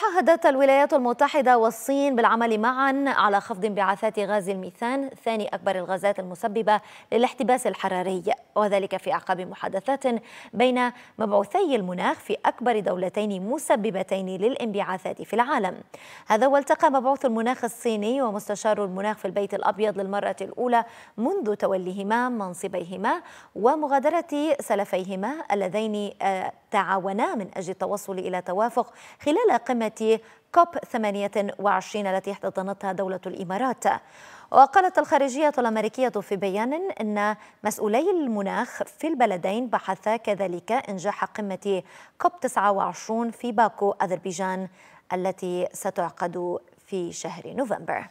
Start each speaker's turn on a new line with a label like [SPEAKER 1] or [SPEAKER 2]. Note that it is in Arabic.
[SPEAKER 1] تعهدت الولايات المتحدة والصين بالعمل معا على خفض انبعاثات غاز الميثان ثاني أكبر الغازات المسببة للاحتباس الحراري وذلك في أعقاب محادثات بين مبعوثي المناخ في أكبر دولتين مسببتين للانبعاثات في العالم. هذا والتقى مبعوث المناخ الصيني ومستشار المناخ في البيت الأبيض للمرة الأولى منذ توليهما منصبيهما ومغادرة سلفيهما اللذين آه، تعاونا من أجل التوصل إلى توافق خلال قمة كوب 28 التي احتضنتها دولة الإمارات. وقالت الخارجية الأمريكية في بيان أن مسؤولي المناخ في البلدين بحثا كذلك إنجاح قمة كوب 29 في باكو أذربيجان التي ستعقد في شهر نوفمبر.